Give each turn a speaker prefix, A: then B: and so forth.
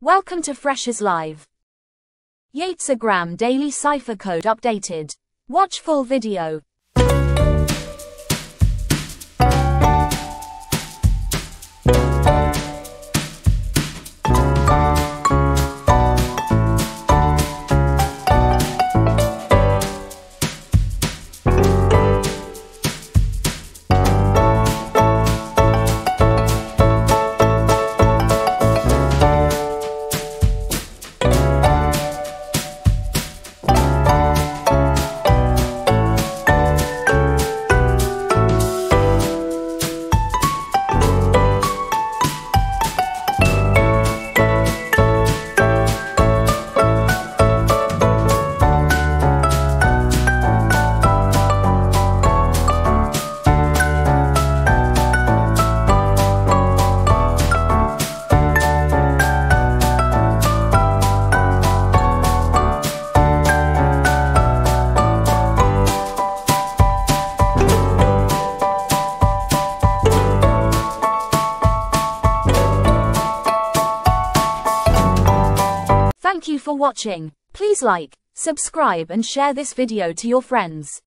A: Welcome to Freshers Live. Yaytsogram Daily Cipher Code updated. Watch full video. Thank you for watching. Please like, subscribe and share this video to your friends.